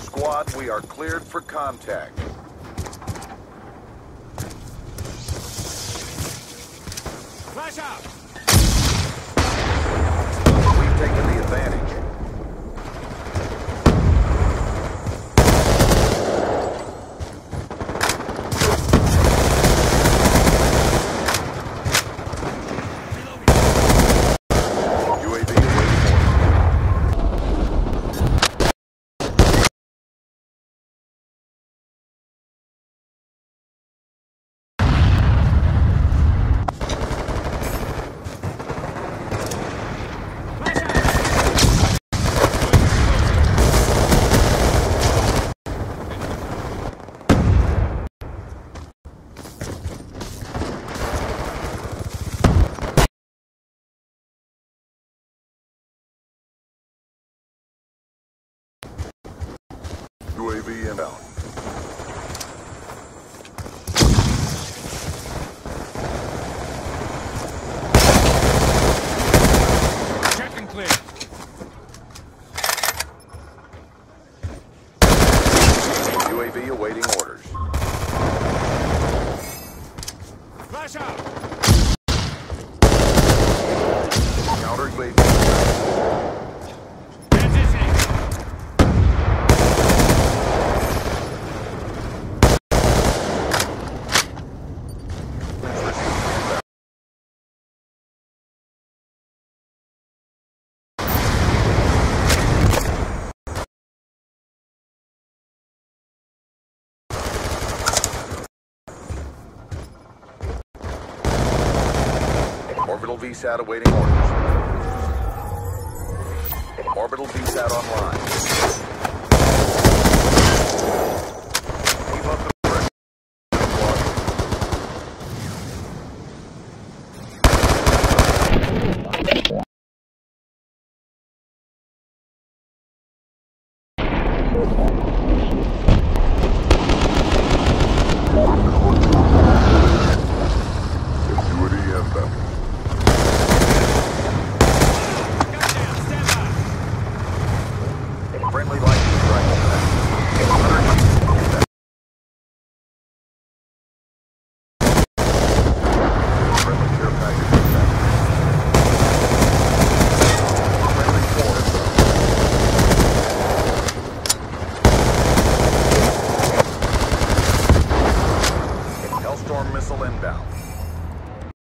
squad, we are cleared for contact. Flash out! We've taken the advantage. UAV awaiting orders. Flash out! UAV inbound. Check and clear. UAV awaiting orders. Flash out! Counter UAV. Orbital VSAT awaiting orders. Orbital VSAT online.